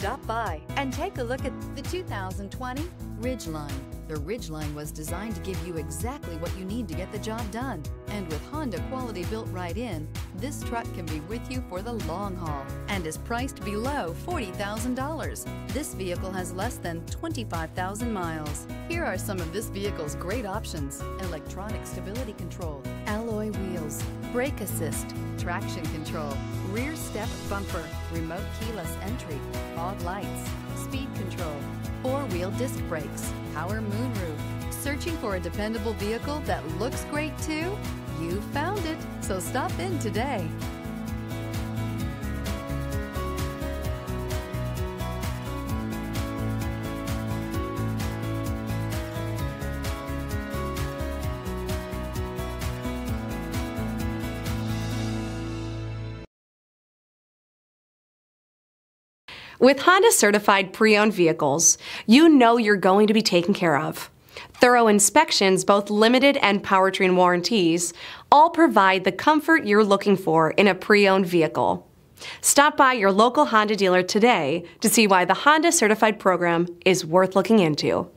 Stop by and take a look at the 2020 Ridgeline. The Ridgeline was designed to give you exactly what you need to get the job done. And with Honda quality built right in, this truck can be with you for the long haul and is priced below $40,000. This vehicle has less than 25,000 miles. Here are some of this vehicle's great options. Electronic stability control, alloy wheels, brake assist, traction control, rear step bumper, remote keyless entry, fog lights, speed control, four-wheel disc brakes, power moonroof. Searching for a dependable vehicle that looks great too? You found it, so stop in today. With Honda certified pre owned vehicles, you know you're going to be taken care of. Thorough inspections, both limited and powertrain warranties, all provide the comfort you're looking for in a pre owned vehicle. Stop by your local Honda dealer today to see why the Honda certified program is worth looking into.